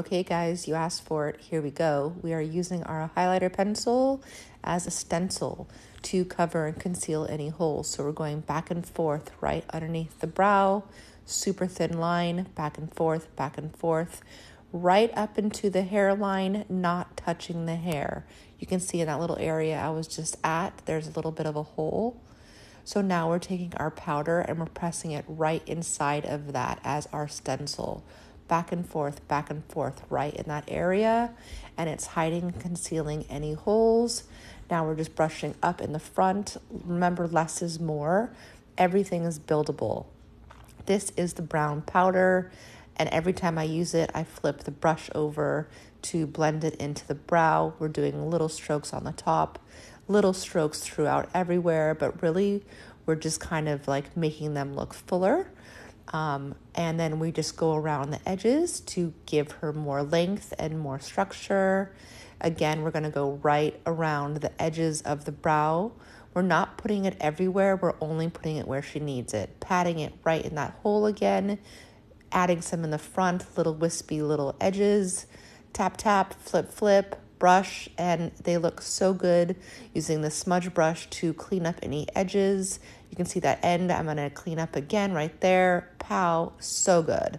Okay, guys, you asked for it. Here we go. We are using our highlighter pencil as a stencil to cover and conceal any holes. So we're going back and forth right underneath the brow, super thin line, back and forth, back and forth, right up into the hairline, not touching the hair. You can see in that little area I was just at, there's a little bit of a hole. So now we're taking our powder and we're pressing it right inside of that as our stencil. Back and forth, back and forth, right in that area. And it's hiding, concealing any holes. Now we're just brushing up in the front. Remember, less is more. Everything is buildable. This is the brown powder. And every time I use it, I flip the brush over to blend it into the brow. We're doing little strokes on the top, little strokes throughout everywhere, but really we're just kind of like making them look fuller. Um, and then we just go around the edges to give her more length and more structure. Again, we're going to go right around the edges of the brow. We're not putting it everywhere, we're only putting it where she needs it. Patting it right in that hole again, adding some in the front, little wispy little edges tap, tap, flip, flip, brush, and they look so good using the smudge brush to clean up any edges. Can see that end. I'm going to clean up again right there. Pow, so good.